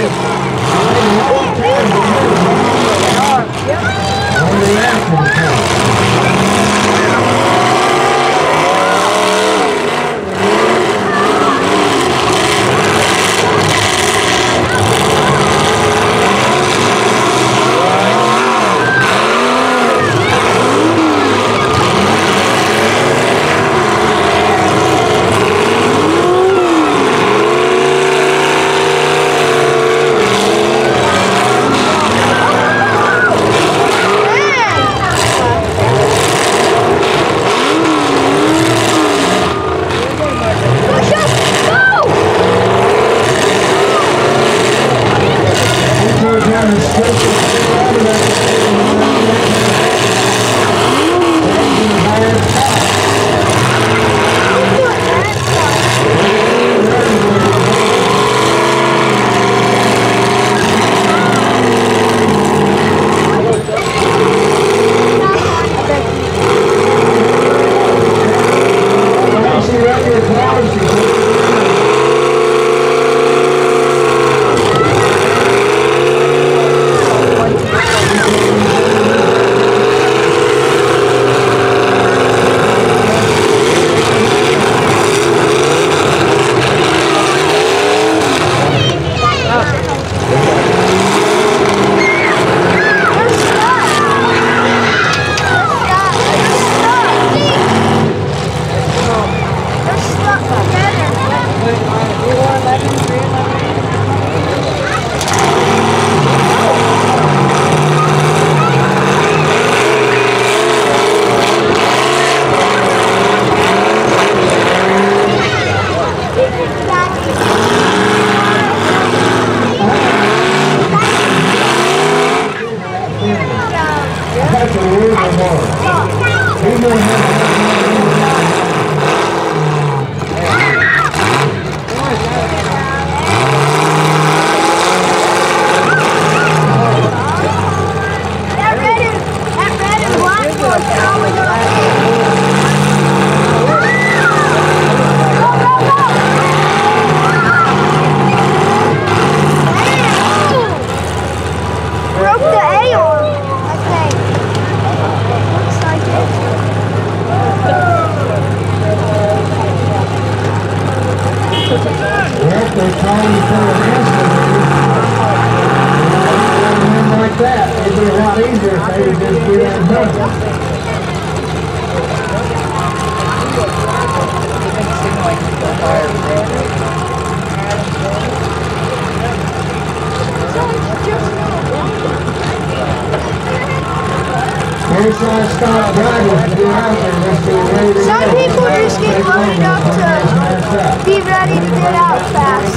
Thank you. Gracias. Some people are just getting loaded up to be ready to get out fast.